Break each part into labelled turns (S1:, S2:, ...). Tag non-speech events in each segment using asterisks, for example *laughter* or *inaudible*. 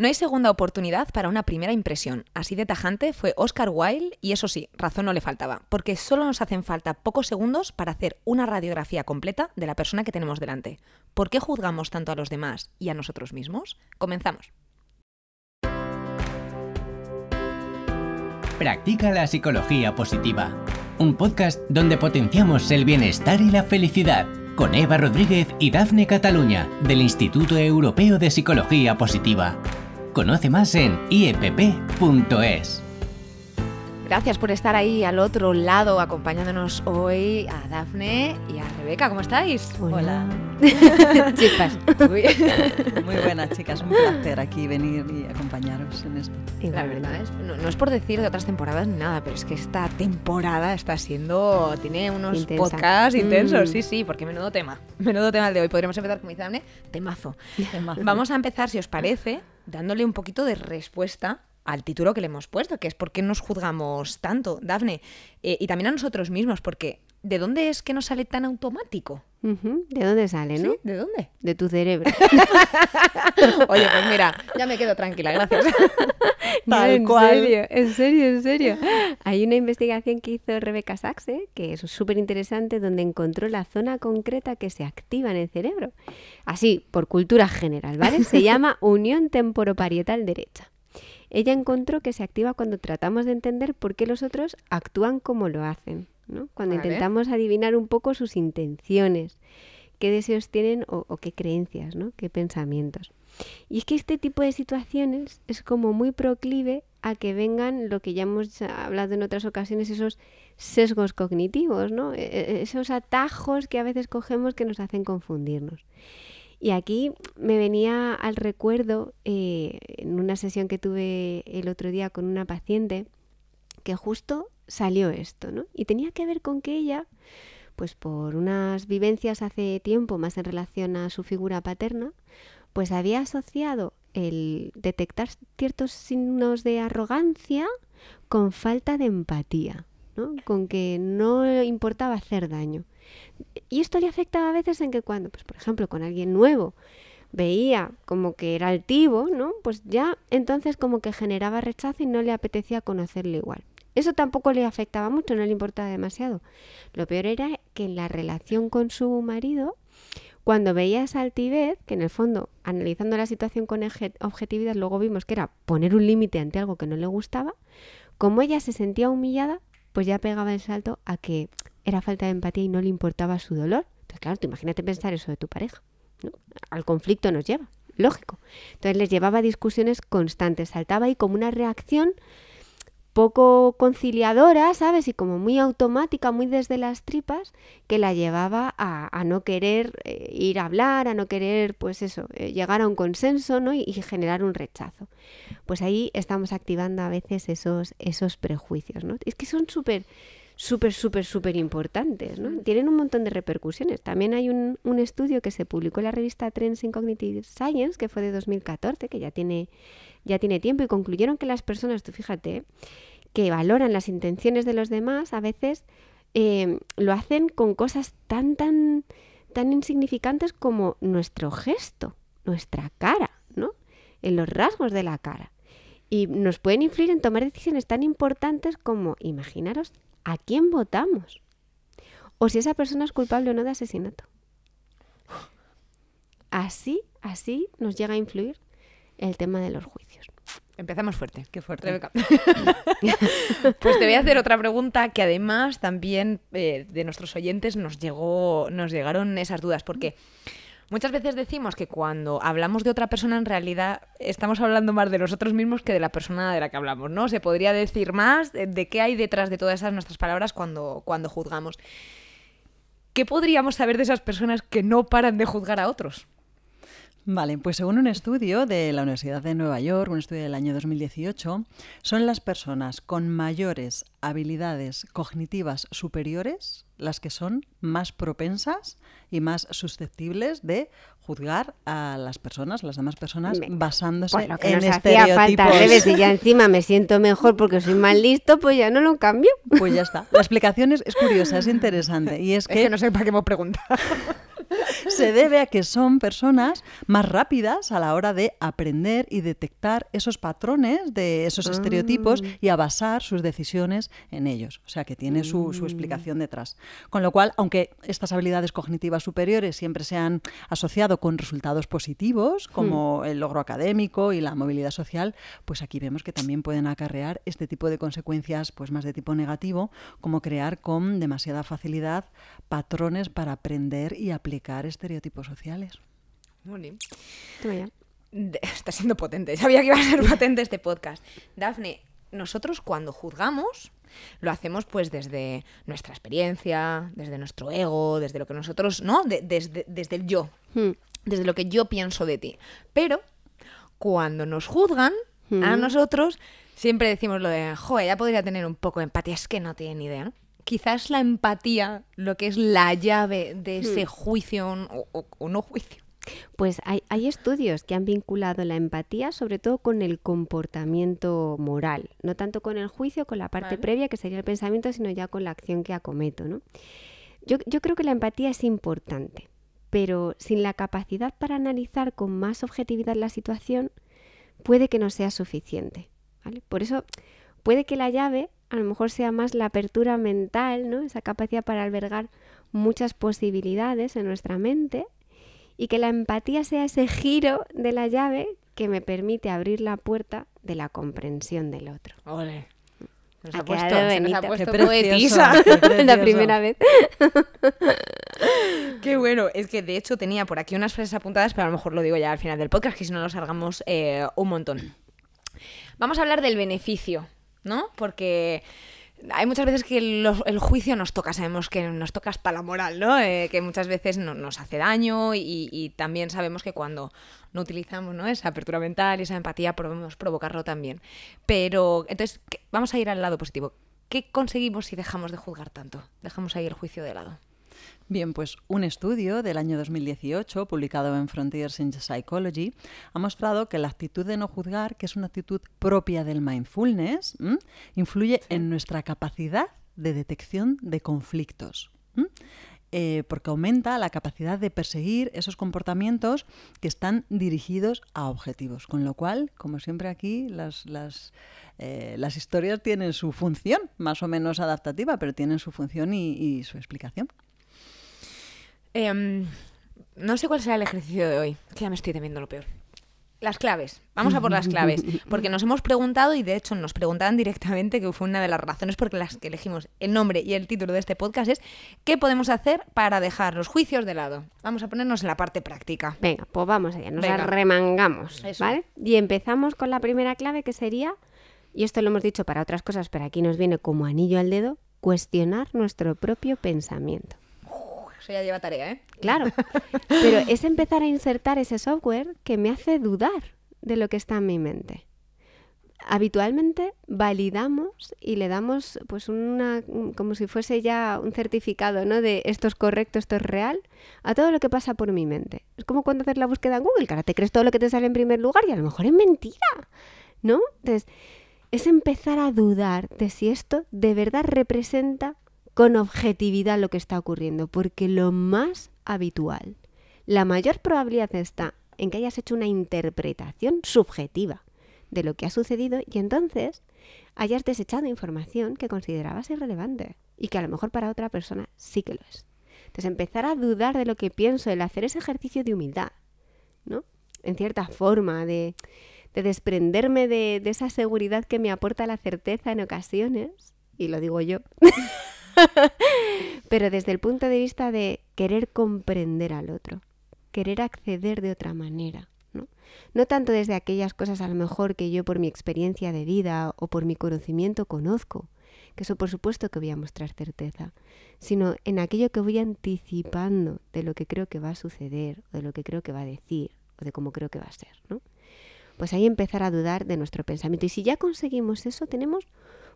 S1: No hay segunda oportunidad para una primera impresión. Así de tajante fue Oscar Wilde y eso sí, razón no le faltaba, porque solo nos hacen falta pocos segundos para hacer una radiografía completa de la persona que tenemos delante. ¿Por qué juzgamos tanto a los demás y a nosotros mismos? Comenzamos.
S2: Practica la psicología positiva, un podcast donde potenciamos el bienestar y la felicidad con Eva Rodríguez y Dafne Cataluña del Instituto Europeo de Psicología Positiva. Conoce más en iepp.es.
S1: Gracias por estar ahí al otro lado acompañándonos hoy a Dafne y a Rebeca. ¿Cómo estáis?
S3: Hola. *laughs*
S1: Chispas. Uy.
S3: Muy buenas, chicas. Un placer aquí venir y acompañaros en esto.
S1: La verdad es, no, no es por decir de otras temporadas ni nada, pero es que esta temporada está siendo, tiene unos
S4: Intensa.
S1: podcasts
S4: Mm.
S1: intensos, sí, sí, porque menudo tema, menudo tema el de hoy. Podríamos empezar, como dice Dafne, temazo.
S3: Temazo.
S1: Vamos a empezar, si os parece, dándole un poquito de respuesta al título que le hemos puesto, que es ¿por qué nos juzgamos tanto, Dafne? Eh, y también a nosotros mismos, porque ¿de dónde es que nos sale tan automático?
S4: ¿De dónde sale, no?
S1: ¿Sí? ¿De dónde?
S4: De tu cerebro. *laughs*
S1: Oye, pues mira, ya me quedo tranquila, gracias.
S4: No, *laughs*
S3: Tal
S4: en
S3: cual.
S4: serio, en serio, en serio. Hay una investigación que hizo Rebecca Saxe, que es súper interesante, donde encontró la zona concreta que se activa en el cerebro. Así, por cultura general, ¿vale? Se *laughs* llama unión temporoparietal derecha. Ella encontró que se activa cuando tratamos de entender por qué los otros actúan como lo hacen, ¿no? Cuando
S1: Vale.
S4: intentamos adivinar un poco sus intenciones, qué deseos tienen o, o qué creencias, ¿no? Qué pensamientos. Y es que este tipo de situaciones es como muy proclive a que vengan lo que ya hemos hablado en otras ocasiones, esos sesgos cognitivos, ¿no? E- e- Esos atajos que a veces cogemos que nos hacen confundirnos. Y aquí me venía al recuerdo eh, en una sesión que tuve el otro día con una paciente que justo salió esto, ¿no? Y tenía que ver con que ella, pues por unas vivencias hace tiempo más en relación a su figura paterna, pues había asociado el detectar ciertos signos de arrogancia con falta de empatía, ¿no? con que no importaba hacer daño. Y esto le afectaba a veces en que cuando, pues por ejemplo, con alguien nuevo veía como que era altivo, ¿no? Pues ya entonces como que generaba rechazo y no le apetecía conocerle igual. Eso tampoco le afectaba mucho, no le importaba demasiado. Lo peor era que en la relación con su marido, cuando veía esa altivez, que en el fondo, analizando la situación con objetividad, luego vimos que era poner un límite ante algo que no le gustaba, como ella se sentía humillada, pues ya pegaba el salto a que era falta de empatía y no le importaba su dolor. Entonces, claro, tú imagínate pensar eso de tu pareja. Al conflicto nos lleva, lógico. Entonces les llevaba a discusiones constantes, saltaba ahí como una reacción poco conciliadora, ¿sabes? Y como muy automática, muy desde las tripas, que la llevaba a, a no querer eh, ir a hablar, a no querer, pues eso, eh, llegar a un consenso, ¿no? Y, generar un rechazo. Pues ahí estamos activando a veces esos, esos prejuicios, ¿no? Es que son súper, súper, súper, súper importantes, ¿no? Tienen un montón de repercusiones. También hay un, un estudio que se publicó en la revista Trends in Cognitive Science, que fue de 2014, que ya tiene, ya tiene tiempo, y concluyeron que las personas, tú fíjate, que valoran las intenciones de los demás, a veces eh, lo hacen con cosas tan, tan, tan insignificantes como nuestro gesto, nuestra cara, ¿no? En los rasgos de la cara. Y nos pueden influir en tomar decisiones tan importantes como, imaginaros, a quién votamos. O si esa persona es culpable o no de asesinato. Así, así nos llega a influir el tema de los juicios.
S1: Empezamos fuerte.
S3: Qué fuerte.
S1: Rebeca. *laughs* pues te voy a hacer otra pregunta que además también eh, de nuestros oyentes nos llegó, nos llegaron esas dudas, porque muchas veces decimos que cuando hablamos de otra persona en realidad estamos hablando más de nosotros mismos que de la persona de la que hablamos, ¿no? Se podría decir más de, qué hay detrás de todas esas nuestras palabras cuando, cuando juzgamos. ¿Qué podríamos saber de esas personas que no paran de juzgar a otros?
S3: Vale, pues según un estudio de la Universidad de Nueva York, un estudio del año 2018, son las personas con mayores habilidades cognitivas superiores las que son más propensas y más susceptibles de juzgar a las personas, las demás personas, basándose
S4: Pues lo que
S3: en
S4: nos hacía falta,
S3: estereotipos.
S4: Y ya encima me siento mejor porque soy más listo, pues ya no lo cambio.
S3: Pues ya está. La explicación es, es curiosa, es interesante. Y es
S1: Es
S3: que,
S1: no sé para qué hemos preguntado. *laughs*
S3: se debe a que son personas más rápidas a la hora de aprender y detectar esos patrones de esos estereotipos y a basar sus decisiones en ellos. O sea que tiene su, su explicación detrás. Con lo cual, aunque estas habilidades cognitivas superiores siempre se han asociado con resultados positivos, como el logro académico y la movilidad social, pues aquí vemos que también pueden acarrear este tipo de consecuencias pues más de tipo negativo, como crear con demasiada facilidad patrones para aprender y aplicar estereotipos sociales.
S1: Muy bien. *laughs* Está siendo potente. Sabía que iba a ser *laughs* potente este podcast. Dafne, nosotros cuando juzgamos lo hacemos pues desde nuestra experiencia, desde nuestro ego, desde lo que nosotros, ¿no? De- desde, desde el yo,
S4: Hmm.
S1: desde lo que yo pienso de ti. Pero cuando nos juzgan a
S4: Mm.
S1: nosotros, siempre decimos lo de, joder, ya podría tener un poco de empatía. Es que no tiene ni idea, ¿no? Quizás la empatía, lo que es la llave de ese juicio o- o- o no juicio.
S4: Pues hay, hay estudios que han vinculado la empatía sobre todo con el comportamiento moral, no tanto con el juicio, con la parte
S1: Vale.
S4: previa que sería el pensamiento, sino ya con la acción que acometo. ¿no? Yo, yo creo que la empatía es importante, pero sin la capacidad para analizar con más objetividad la situación, puede que no sea suficiente. ¿vale? Por eso puede que la llave a lo mejor sea más la apertura mental, ¿no? esa capacidad para albergar muchas posibilidades en nuestra mente y que la empatía sea ese giro de la llave que me permite abrir la puerta de la comprensión del otro.
S1: Ole. Nos
S4: Ha
S1: ha puesto, se nos ha puesto
S3: Qué
S1: poetisa.
S3: Qué *laughs*
S4: la primera vez. *laughs*
S1: Qué bueno. Es que de hecho tenía por aquí unas frases apuntadas, pero a lo mejor lo digo ya al final del podcast, que si no nos salgamos eh, un montón. Vamos a hablar del beneficio, ¿no? Porque hay muchas veces que el juicio nos toca, sabemos que nos toca hasta la moral, ¿no? Eh, que muchas veces no- nos hace daño y, también sabemos que cuando no utilizamos esa apertura mental y esa empatía podemos provocarlo también. Pero entonces vamos a ir al lado positivo. ¿Qué conseguimos si dejamos de juzgar tanto? Dejamos ahí el juicio de lado.
S3: Bien, pues un estudio del año 2018, publicado en Frontiers in Psychology, ha mostrado que la actitud de no juzgar, que es una actitud propia del mindfulness, ¿m? influye en nuestra capacidad de detección de conflictos. Eh, porque aumenta la capacidad de perseguir esos comportamientos que están dirigidos a objetivos. Con lo cual, como siempre aquí, las, las, eh, las historias tienen su función, más o menos adaptativa, pero tienen su función y- y su explicación.
S1: Em, no sé cuál será el ejercicio de hoy, que ya me estoy temiendo lo peor. Las claves. Vamos a por las claves. *laughs* Porque nos hemos preguntado, y de hecho nos preguntaban directamente, que fue una de las razones por las que elegimos el nombre y el título de este podcast, es ¿qué podemos hacer para dejar los juicios de lado? Vamos a ponernos en la parte práctica.
S4: Venga, pues vamos allá, nos
S1: Venga.
S4: arremangamos,
S1: Eso.
S4: ¿vale? Y empezamos con la primera clave que sería, y esto lo hemos dicho para otras cosas, pero aquí nos viene como anillo al dedo, cuestionar nuestro propio pensamiento.
S1: Eso ya lleva tarea, ¿eh?
S4: Claro, *laughs* pero es empezar a insertar ese software que me hace dudar de lo que está en mi mente. Habitualmente validamos y le damos pues una como si fuese ya un certificado, ¿no? De esto es correcto, esto es real, a todo lo que pasa por mi mente. Es como cuando haces la búsqueda en Google, ahora te crees todo lo que te sale en primer lugar y a lo mejor es mentira, ¿no? Entonces, es empezar a dudar de si esto de verdad representa con objetividad lo que está ocurriendo, porque lo más habitual, la mayor probabilidad está en que hayas hecho una interpretación subjetiva de lo que ha sucedido y entonces hayas desechado información que considerabas irrelevante y que a lo mejor para otra persona sí que lo es. Entonces empezar a dudar de lo que pienso, el hacer ese ejercicio de humildad, ¿no? En cierta forma, de, de desprenderme de, de esa seguridad que me aporta la certeza en ocasiones, y lo digo yo, *laughs* *laughs* pero desde el punto de vista de querer comprender al otro, querer acceder de otra manera. ¿no? no tanto desde aquellas cosas a lo mejor que yo por mi experiencia de vida o por mi conocimiento conozco, que eso por supuesto que voy a mostrar certeza, sino en aquello que voy anticipando de lo que creo que va a suceder, o de lo que creo que va a decir, o de cómo creo que va a ser. ¿no? Pues ahí empezar a dudar de nuestro pensamiento. Y si ya conseguimos eso, tenemos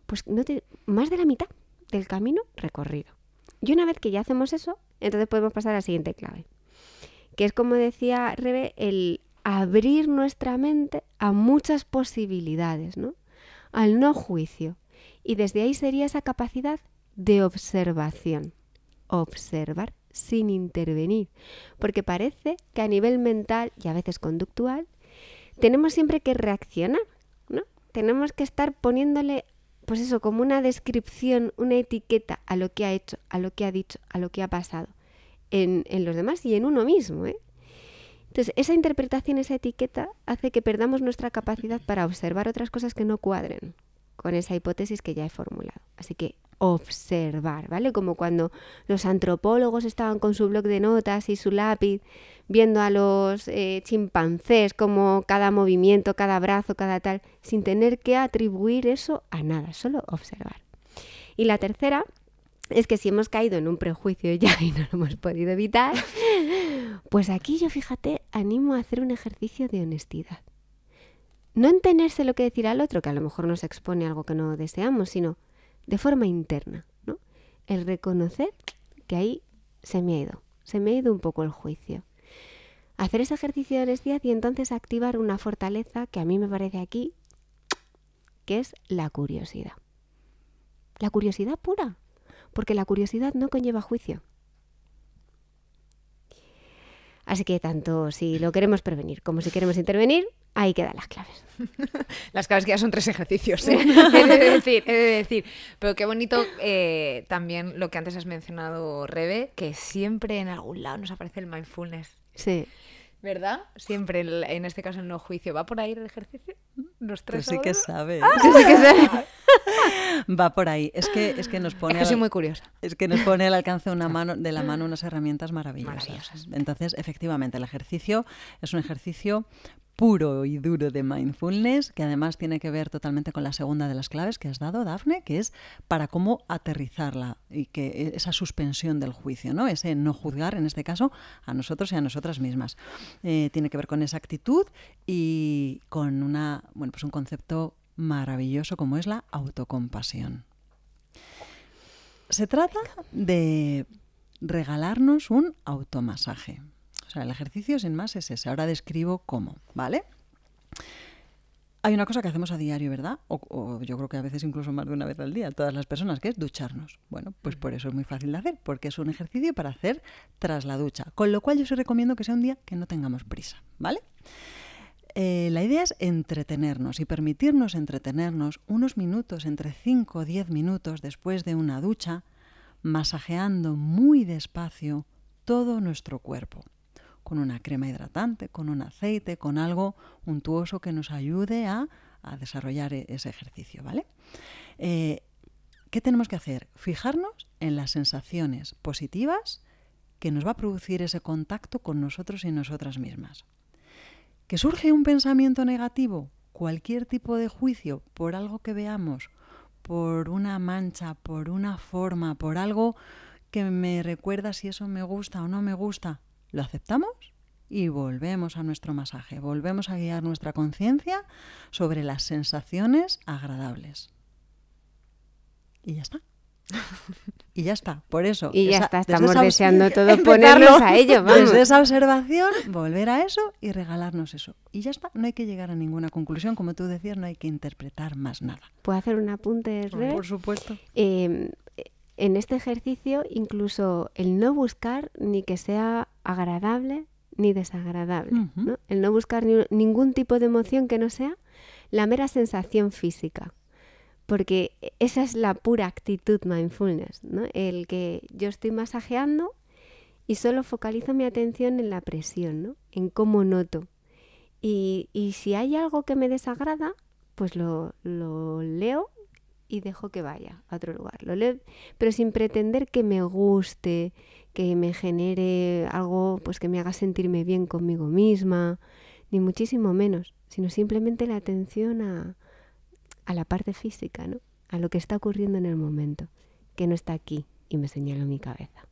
S4: pues no te- más de la mitad del camino recorrido. Y una vez que ya hacemos eso, entonces podemos pasar a la siguiente clave, que es como decía Rebe, el abrir nuestra mente a muchas posibilidades, ¿no? Al no juicio. Y desde ahí sería esa capacidad de observación. Observar sin intervenir, porque parece que a nivel mental y a veces conductual tenemos siempre que reaccionar, ¿no? Tenemos que estar poniéndole, pues eso, como una descripción, una etiqueta a lo que ha hecho, a lo que ha dicho, a lo que ha pasado en, en los demás y en uno mismo, ¿eh? Entonces, esa interpretación, esa etiqueta, hace que perdamos nuestra capacidad para observar otras cosas que no cuadren con esa hipótesis que ya he formulado. Así que observar, ¿vale? Como cuando los antropólogos estaban con su blog de notas y su lápiz viendo a los eh, chimpancés como cada movimiento, cada brazo, cada tal, sin tener que atribuir eso a nada, solo observar. Y la tercera es que si hemos caído en un prejuicio ya y no lo hemos podido evitar, *laughs* pues aquí yo fíjate, animo a hacer un ejercicio de honestidad. No en tenerse lo que decir al otro, que a lo mejor nos expone algo que no deseamos, sino de forma interna, ¿no? El reconocer que ahí se me ha ido, se me ha ido un poco el juicio. Hacer ese ejercicio de honestidad y entonces activar una fortaleza que a mí me parece aquí, que es la curiosidad. La curiosidad pura, porque la curiosidad no conlleva juicio. Así que tanto si lo queremos prevenir como si queremos intervenir, ahí quedan las claves. *laughs*
S1: Las claves que ya son tres ejercicios, ¿eh? *laughs* he, de decir, he de decir. Pero qué bonito eh, también lo que antes has mencionado, Rebe, que siempre en algún lado nos aparece el mindfulness.
S4: Sí.
S1: ¿Verdad? Siempre, el- en este caso, el no juicio. ¿Va por ahí el ejercicio? ¿Los
S3: Tú
S1: tres
S3: sí que sabes.
S1: Ah, *laughs*
S3: Va por ahí. Es que, es que nos
S1: Es
S3: pone
S1: que soy
S3: al-
S1: muy curiosa.
S3: Es que nos pone al alcance de una *laughs* mano, de la mano unas herramientas maravillosas.
S1: Maravillosas.
S3: Entonces, efectivamente, el ejercicio es un ejercicio puro y duro de mindfulness, que además tiene que ver totalmente con la segunda de las claves que has dado, Dafne, que es para cómo aterrizarla y que e, esa suspensión del juicio, ¿no? Ese no juzgar, en este caso, a nosotros y a nosotras mismas. Eh, tiene que ver con esa actitud y con una, bueno, pues un concepto maravilloso como es la autocompasión. Se trata de regalarnos un automasaje. Sea, el ejercicio sin más es ese. Ahora describo cómo, ¿vale? Hay una cosa que hacemos a diario, ¿verdad? O, yo creo que a veces incluso más de una vez al día, todas las personas, que es ducharnos. Bueno, pues por eso es muy fácil de hacer, porque es un ejercicio para hacer tras la ducha. Con lo cual yo os recomiendo que sea un día que no tengamos prisa, ¿vale? Eh, la idea es entretenernos y permitirnos entretenernos unos minutos, entre 5 o 10 minutos después de una ducha, masajeando muy despacio todo nuestro cuerpo, con una crema hidratante, con un aceite, con algo untuoso que nos ayude a, desarrollar e- ese ejercicio, ¿vale? Eh, ¿Qué tenemos que hacer? Fijarnos en las sensaciones positivas que nos va a producir ese contacto con nosotros y nosotras mismas. ¿Que surge un pensamiento negativo? Cualquier tipo de juicio por algo que veamos, por una mancha, por una forma, por algo que me recuerda si eso me gusta o no me gusta, ¿lo aceptamos? Y volvemos a nuestro masaje, volvemos a guiar nuestra conciencia sobre las sensaciones agradables. Y ya está. Y ya está. Por eso. *laughs*
S4: Y ya
S3: esa-
S4: está, estamos
S3: esa
S4: deseando todo *laughs*
S1: Empezarlo.
S4: ponernos a ello, *laughs* vamos.
S3: Desde esa observación, volver a eso y regalarnos eso. Y ya está, no hay que llegar a ninguna conclusión. Como tú decías, no hay que interpretar más nada.
S4: ¿Puedo hacer un apunte, Re?
S3: Por supuesto.
S4: Eh, en este ejercicio, incluso el no buscar ni que sea agradable ni desagradable. ¿no? El no buscar ni- ningún tipo de emoción que no sea la mera sensación física. Porque esa es la pura actitud mindfulness, ¿no? El que yo estoy masajeando y solo focalizo mi atención en la presión, ¿no? En cómo noto. Y, y si hay algo que me desagrada, pues lo, lo leo y dejo que vaya a otro lugar. Lo leo, pero sin pretender que me guste, que me genere algo pues que me haga sentirme bien conmigo misma, ni muchísimo menos, sino simplemente la atención a, a la parte física, ¿no? A lo que está ocurriendo en el momento, que no está aquí y me señalo mi cabeza.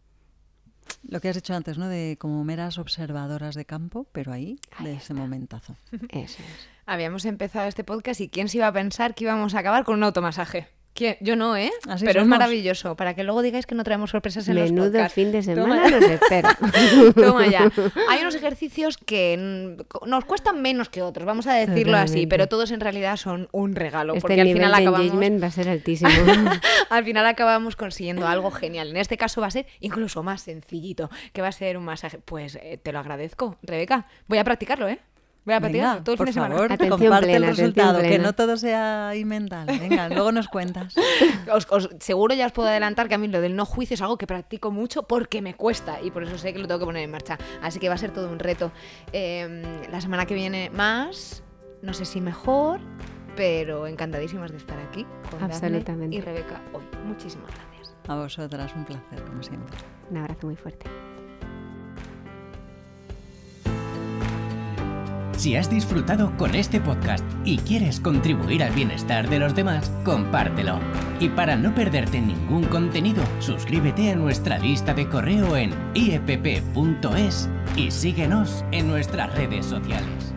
S3: Lo que has dicho antes, ¿no? De como meras observadoras de campo, pero ahí,
S4: Ahí
S3: de ese momentazo.
S4: Eso es.
S1: Habíamos empezado este podcast y quién se iba a pensar que íbamos a acabar con un automasaje. ¿Quién? Yo no, ¿eh?
S3: Así
S1: Pero es maravilloso, para que luego digáis que no traemos sorpresas en los
S4: Menudo
S1: podcasts.
S4: fin de
S1: Toma
S4: semana
S1: ya.
S4: nos espera. *laughs*
S1: Toma ya. Hay unos ejercicios que nos cuestan menos que otros, vamos a decirlo así, pero todos en realidad son un regalo,
S4: Este
S1: porque al
S4: nivel
S1: final
S4: de
S1: acabamos
S4: engagement va a ser altísimo. *laughs*
S1: al final acabamos consiguiendo algo genial. En este caso va a ser incluso más sencillito, que va a ser un masaje. Pues eh, te lo agradezco, Rebeca. Voy a practicarlo, ¿eh? Voy a practicar
S3: Venga,
S1: todo el
S3: por
S1: fin de semana.
S3: favor,
S4: Atención
S3: comparte
S4: plena,
S3: el resultado, que no todo sea ahí mental. Venga, luego nos cuentas. *laughs*
S1: Os- os- seguro ya os puedo adelantar que a mí lo del no juicio es algo que practico mucho porque me cuesta y por eso sé que lo tengo que poner en marcha. Así que va a ser todo un reto. Eh, la semana que viene más, no sé si mejor, pero encantadísimas de estar aquí con
S4: Absolutamente.
S1: y Rebeca hoy. Muchísimas gracias.
S3: A vosotras, un placer, como siempre.
S4: Un abrazo muy fuerte.
S2: Si has disfrutado con este podcast y quieres contribuir al bienestar de los demás, compártelo. Y para no perderte ningún contenido, suscríbete a nuestra lista de correo en iepp.es y síguenos en nuestras redes sociales.